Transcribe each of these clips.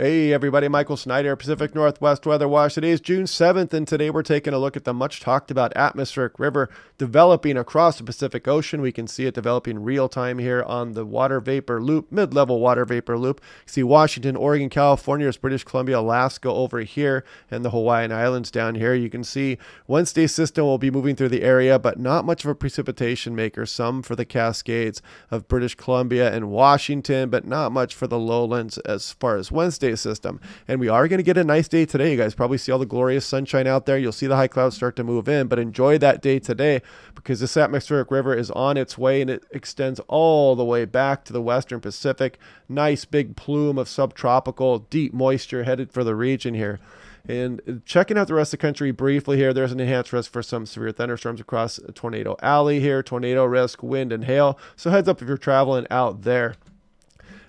Hey everybody, Michael Snyder, Pacific Northwest Weather Watch. Today is June 7th, and today we're taking a look at the much talked about atmospheric river developing across the Pacific Ocean. We can see it developing real time here on the water vapor loop, mid level water vapor loop. You see Washington, Oregon, California, British Columbia, Alaska over here, and the Hawaiian Islands down here. You can see Wednesday system will be moving through the area, but not much of a precipitation maker. Some for the Cascades of British Columbia and Washington, but not much for the lowlands as far as Wednesday system. And we are going to get a nice day today. You guys probably see all the glorious sunshine out there. You'll see the high clouds start to move in, but enjoy that day today because this atmospheric river is on its way and it extends all the way back to the western Pacific. Nice big plume of subtropical deep moisture headed for the region here. And checking out the rest of the country briefly here, there's an enhanced risk for some severe thunderstorms across Tornado Alley here, tornado risk, wind and hail. So heads up if you're traveling out there.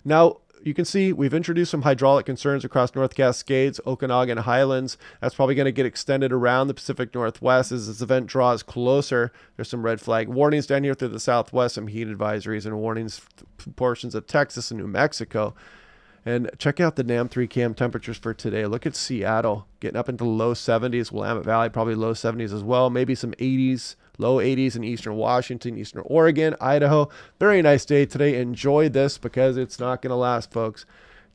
Now, you can see we've introduced some hydraulic concerns across North Cascades, Okanagan Highlands. That's probably going to get extended around the Pacific Northwest as this event draws closer. There's some red flag warnings down here through the Southwest, some heat advisories and warnings portions of Texas and New Mexico. And check out the NAM 3 cam temperatures for today. Look at Seattle getting up into the low 70s. Willamette Valley probably low 70s as well. Maybe some 80s low 80s in eastern Washington, eastern Oregon, Idaho. Very nice day today. Enjoy this because it's not going to last, folks.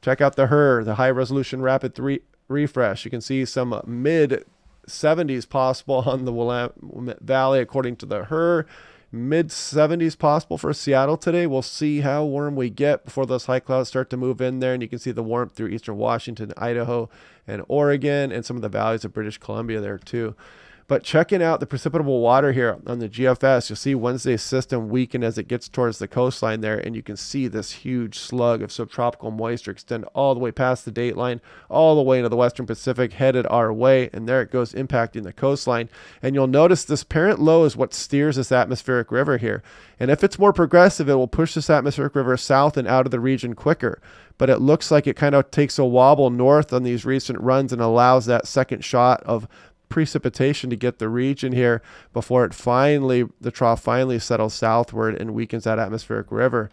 Check out the HRRR, the high resolution rapid three refresh. You can see some mid 70s possible on the Willamette Valley according to the HRRR. Mid 70s possible for Seattle today. We'll see how warm we get before those high clouds start to move in there. And you can see the warmth through eastern Washington, Idaho, and Oregon, and some of the valleys of British Columbia there too. But checking out the precipitable water here on the GFS, you'll see Wednesday's system weaken as it gets towards the coastline there, and you can see this huge slug of subtropical moisture extend all the way past the date line, all the way into the western Pacific, headed our way, and there it goes impacting the coastline. And you'll notice this parent low is what steers this atmospheric river here. And if it's more progressive, it will push this atmospheric river south and out of the region quicker but it looks like it kind of takes a wobble north on these recent runs and allows that second shot of precipitation to get the region here before it finally, the trough finally settles southward and weakens that atmospheric river.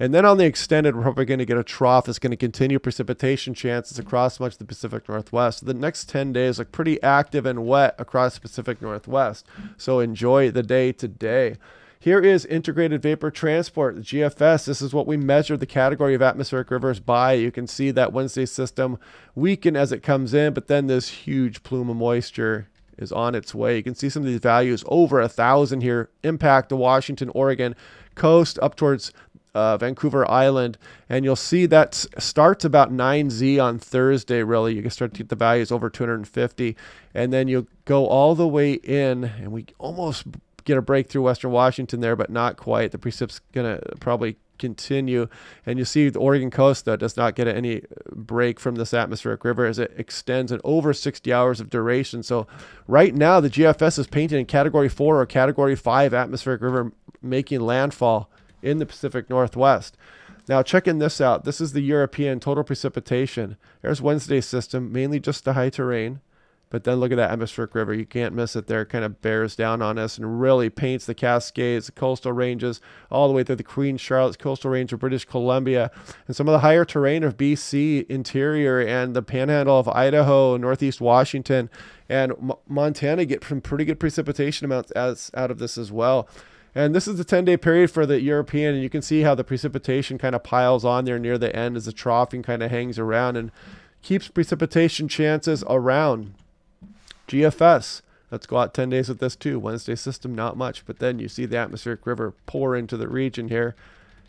And then on the extended, we're probably going to get a trough that's going to continue precipitation chances across much of the Pacific Northwest. So The next 10 days look pretty active and wet across the Pacific Northwest. So enjoy the day today. Here is integrated vapor transport, GFS. This is what we measure the category of atmospheric rivers by. You can see that Wednesday system weaken as it comes in, but then this huge plume of moisture is on its way. You can see some of these values over a thousand here impact the Washington, Oregon coast up towards uh, Vancouver Island, and you'll see that starts about 9Z on Thursday. Really, you can start to get the values over 250, and then you go all the way in, and we almost get a break through Western Washington there, but not quite. The precip's going to probably continue. And you see the Oregon coast, though, does not get any break from this atmospheric river as it extends in over 60 hours of duration. So right now, the GFS is painted in Category 4 or Category 5 atmospheric river making landfall in the Pacific Northwest. Now, checking this out, this is the European total precipitation. There's Wednesday's system, mainly just the high terrain. But then look at that atmospheric river. You can't miss it there. It kind of bears down on us and really paints the Cascades, the coastal ranges, all the way through the Queen Charlotte's coastal range of British Columbia, and some of the higher terrain of BC interior and the panhandle of Idaho, Northeast Washington, and M- Montana get some pretty good precipitation amounts as out of this as well. And this is the 10 day period for the European, and you can see how the precipitation kind of piles on there near the end as the troughing kind of hangs around and keeps precipitation chances around. GFS. Let's go out 10 days with this too. Wednesday system, not much, but then you see the atmospheric river pour into the region here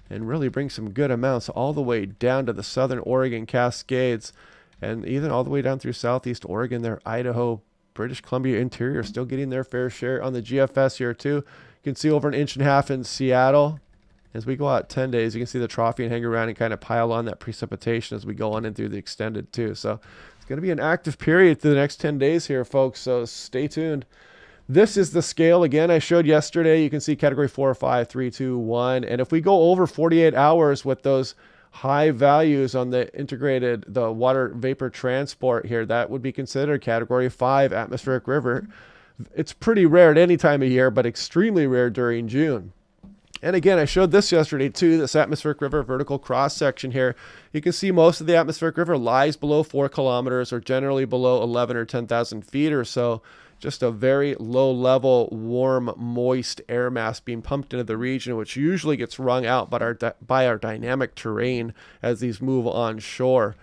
and really bring some good amounts all the way down to the southern Oregon Cascades and even all the way down through southeast Oregon there, Idaho, British Columbia interior still getting their fair share on the GFS here too. You can see over an inch and a half in Seattle. As we go out 10 days, you can see the troughing hang around and kind of pile on that precipitation as we go on in through the extended too. So going to be an active period through the next 10 days here, folks. So stay tuned. This is the scale again I showed yesterday. You can see category four, five, three, two, one. And if we go over 48 hours with those high values on the integrated, the water vapor transport here, that would be considered category five atmospheric river. It's pretty rare at any time of year, but extremely rare during June. And again, I showed this yesterday too, this atmospheric river vertical cross section here. You can see most of the atmospheric river lies below four kilometers or generally below 11 or 10,000 feet or so. Just a very low level, warm, moist air mass being pumped into the region, which usually gets wrung out by our, by our dynamic terrain as these move on shore.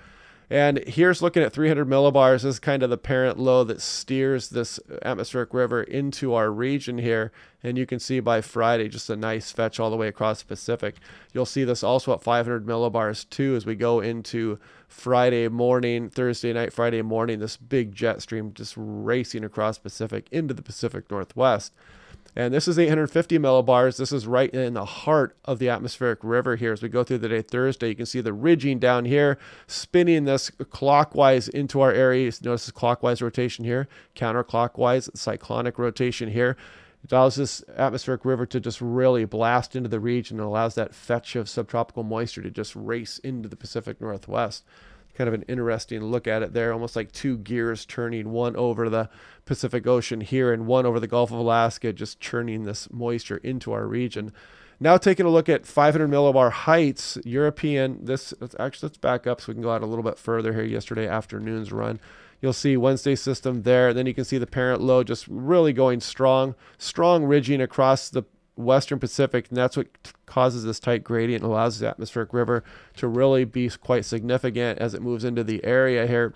And here's looking at 300 millibars. This is kind of the parent low that steers this atmospheric river into our region here. And you can see by Friday, just a nice fetch all the way across the Pacific. You'll see this also at 500 millibars too as we go into Friday morning, Thursday night, Friday morning, this big jet stream just racing across Pacific into the Pacific Northwest. And this is 850 millibars. This is right in the heart of the atmospheric river here. As we go through the day Thursday, you can see the ridging down here, spinning this clockwise into our area. Notice this clockwise rotation here, counterclockwise, cyclonic rotation here. It allows this atmospheric river to just really blast into the region and allows that fetch of subtropical moisture to just race into the Pacific Northwest kind of an interesting look at it there, almost like two gears turning, one over the Pacific Ocean here and one over the Gulf of Alaska, just churning this moisture into our region. Now taking a look at 500 millibar heights, European, this, actually, let's back up so we can go out a little bit further here yesterday afternoon's run. You'll see Wednesday system there. Then you can see the parent low just really going strong, strong ridging across the western Pacific, and that's what causes this tight gradient and allows the atmospheric river to really be quite significant as it moves into the area here.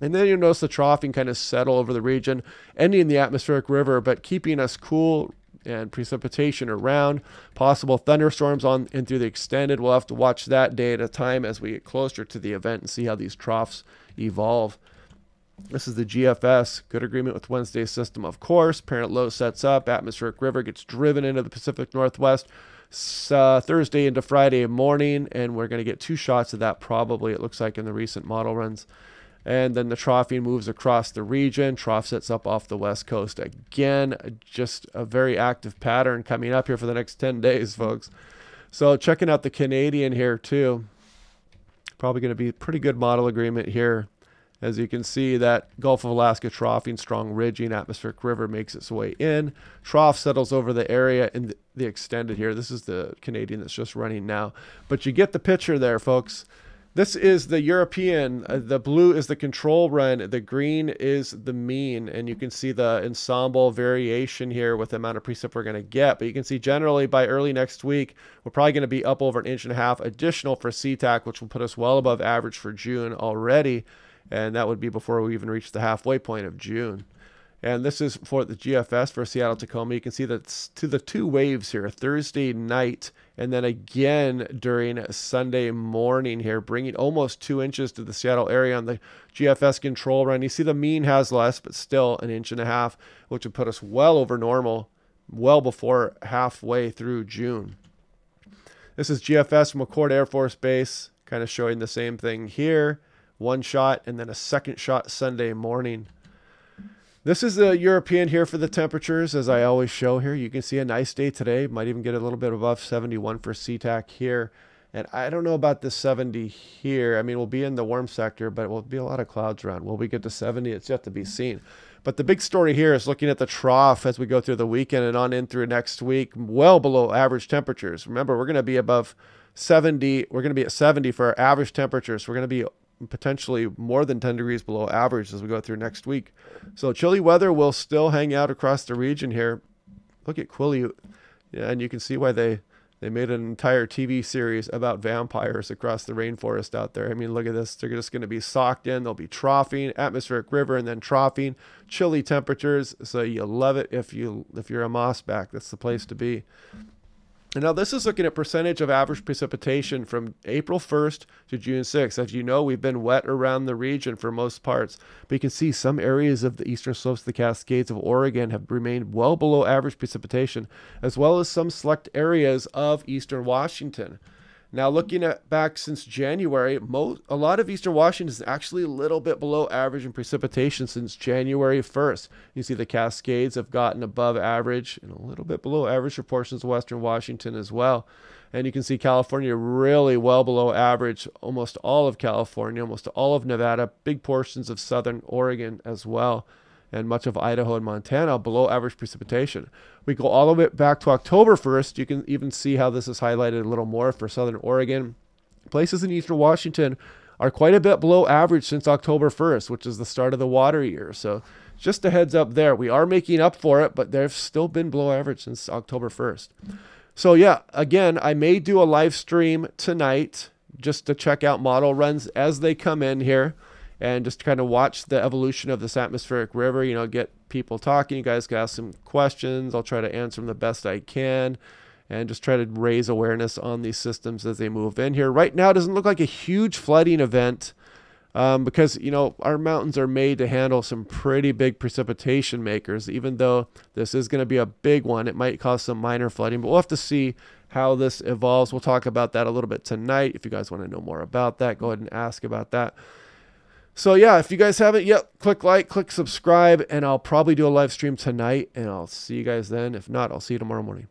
And then you'll notice the troughing kind of settle over the region, ending the atmospheric river, but keeping us cool and precipitation around. Possible thunderstorms on and through the extended. We'll have to watch that day at a time as we get closer to the event and see how these troughs evolve. This is the GFS. Good agreement with Wednesday's system, of course. Parent low sets up. Atmospheric river gets driven into the Pacific Northwest uh, Thursday into Friday morning, and we're going to get two shots of that probably, it looks like, in the recent model runs. And then the troughing moves across the region. Trough sets up off the west coast. Again, just a very active pattern coming up here for the next 10 days, folks. So checking out the Canadian here, too. Probably going to be a pretty good model agreement here as you can see, that Gulf of Alaska troughing, strong ridging, atmospheric river makes its way in. Trough settles over the area in the, extended here. This is the Canadian that's just running now. But you get the picture there, folks. This is the European. Uh, the blue is the control run. The green is the mean. And you can see the ensemble variation here with the amount of precip we're going to get. But you can see generally by early next week, we're probably going to be up over an inch and a half additional for SeaTac, which will put us well above average for June already and that would be before we even reach the halfway point of June. And this is for the GFS for Seattle Tacoma. You can see that to the two waves here, Thursday night and then again during Sunday morning here, bringing almost two inches to the Seattle area on the GFS control run. You see the mean has less, but still an inch and a half, which would put us well over normal, well before halfway through June. This is GFS from McChord Air Force Base, kind of showing the same thing here one shot, and then a second shot Sunday morning. This is the European here for the temperatures, as I always show here. You can see a nice day today. Might even get a little bit above 71 for SeaTac here. And I don't know about the 70 here. I mean, we'll be in the warm sector, but it will be a lot of clouds around. Will we get to 70? It's yet to be seen. But the big story here is looking at the trough as we go through the weekend and on in through next week, well below average temperatures. Remember, we're going to be above 70. We're going to be at 70 for our average temperatures. We're going to be potentially more than 10 degrees below average as we go through next week. So chilly weather will still hang out across the region here. Look at Quileute, yeah, and you can see why they they made an entire TV series about vampires across the rainforest out there. I mean, look at this. They're just going to be socked in. They'll be troughing, atmospheric river, and then troughing, chilly temperatures. So you love it if you if you're a moss back. That's the place to be. And now this is looking at percentage of average precipitation from April 1st to June 6th. As you know, we've been wet around the region for most parts, but you can see some areas of the eastern slopes of the Cascades of Oregon have remained well below average precipitation, as well as some select areas of eastern Washington. Now, looking at back since January, most, a lot of eastern Washington is actually a little bit below average in precipitation since January 1st. You see the Cascades have gotten above average and a little bit below average for portions of western Washington as well. And you can see California really well below average, almost all of California, almost all of Nevada, big portions of southern Oregon as well. And much of Idaho and Montana below average precipitation. We go all the way back to October 1st. You can even see how this is highlighted a little more for southern Oregon. Places in eastern Washington are quite a bit below average since October 1st, which is the start of the water year. So just a heads up there. We are making up for it, but they've still been below average since October 1st. So yeah, again, I may do a live stream tonight just to check out model runs as they come in here and just kind of watch the evolution of this atmospheric river, you know, get people talking. You guys can ask some questions. I'll try to answer them the best I can and just try to raise awareness on these systems as they move in here. Right now, it doesn't look like a huge flooding event um, because, you know, our mountains are made to handle some pretty big precipitation makers. Even though this is going to be a big one, it might cause some minor flooding, but we'll have to see how this evolves. We'll talk about that a little bit tonight. If you guys want to know more about that, go ahead and ask about that. So yeah, if you guys haven't yet, click like, click subscribe, and I'll probably do a live stream tonight, and I'll see you guys then. If not, I'll see you tomorrow morning.